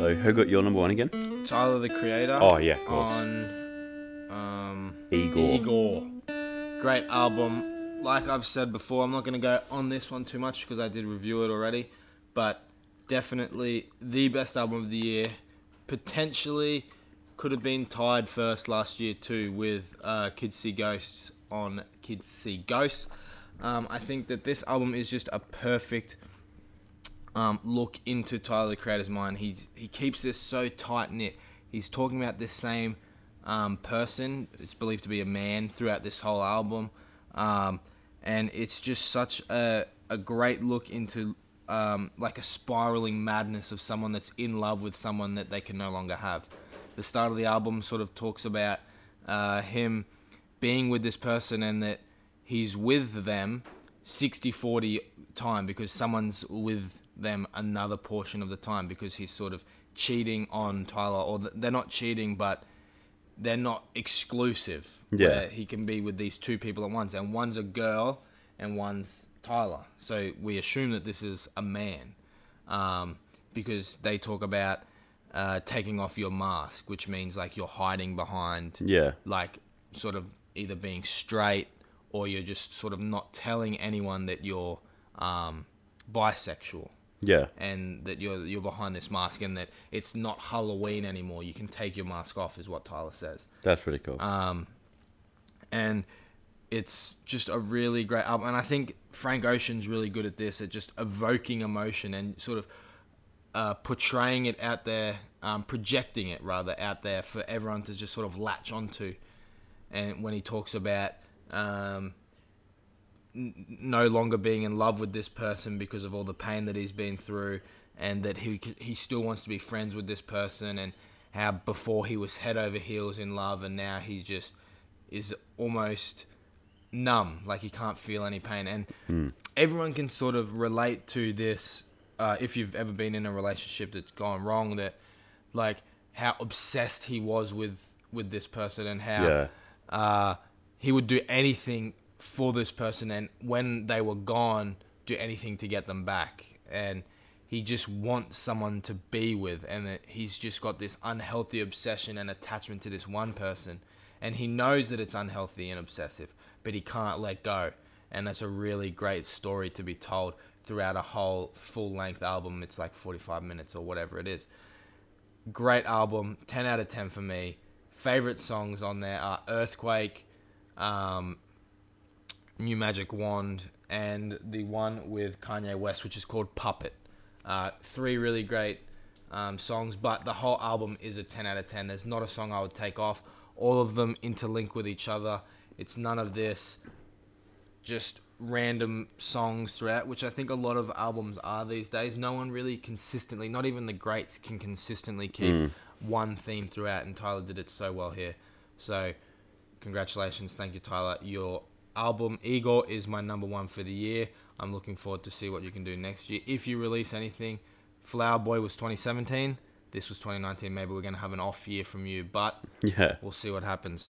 So who got your number one again? Tyler the Creator. Oh, yeah, of course. On um, Igor. Igor. Great album. Like I've said before, I'm not going to go on this one too much because I did review it already. But definitely the best album of the year. Potentially could have been tied first last year too with uh, Kids See Ghosts on Kids See Ghosts. Um, I think that this album is just a perfect um, look into Tyler the Creator's mind. He's he keeps this so tight knit. He's talking about this same um, person. It's believed to be a man throughout this whole album, um, and it's just such a a great look into um, like a spiraling madness of someone that's in love with someone that they can no longer have. The start of the album sort of talks about uh, him being with this person and that he's with them 60 40 time because someone's with them another portion of the time because he's sort of cheating on Tyler or they're not cheating but they're not exclusive Yeah. where he can be with these two people at once and one's a girl and one's Tyler so we assume that this is a man um, because they talk about uh, taking off your mask which means like you're hiding behind Yeah. like sort of either being straight or you're just sort of not telling anyone that you're um, bisexual Yeah. and that you're you're behind this mask and that it's not Halloween anymore. You can take your mask off, is what Tyler says. That's pretty cool. Um, and it's just a really great album. And I think Frank Ocean's really good at this, at just evoking emotion and sort of uh, portraying it out there, um, projecting it rather out there for everyone to just sort of latch onto. And when he talks about um, n- no longer being in love with this person because of all the pain that he's been through, and that he he still wants to be friends with this person, and how before he was head over heels in love, and now he just is almost numb, like he can't feel any pain, and everyone can sort of relate to this uh, if you've ever been in a relationship that's gone wrong. That like how obsessed he was with with this person, and how Yeah. uh, he would do anything for this person, and when they were gone, do anything to get them back. And he just wants someone to be with, and he's just got this unhealthy obsession and attachment to this one person, and he knows that it's unhealthy and obsessive, but he can't let go. And that's a really great story to be told throughout a whole full length album. It's like 45 minutes or whatever it is great album 10 out of 10 for me favorite songs on there are earthquake um, new magic wand and the one with kanye west which is called puppet. Uh, three really great um, songs but the whole album is a 10 out of 10 there's not a song i would take off. All of them interlink with each other. It's none of this just random songs throughout, which I think a lot of albums are these days. No one really consistently, not even the greats, can consistently keep one theme throughout, and Tyler did it so well here. So, congratulations, thank you, Tyler. Your album Igor is my number one for the year. I'm looking forward to see what you can do next year. If you release anything, Flower Boy was 2017. This was 2019. Maybe we're gonna have an off year from you, but Yeah. we'll see what happens.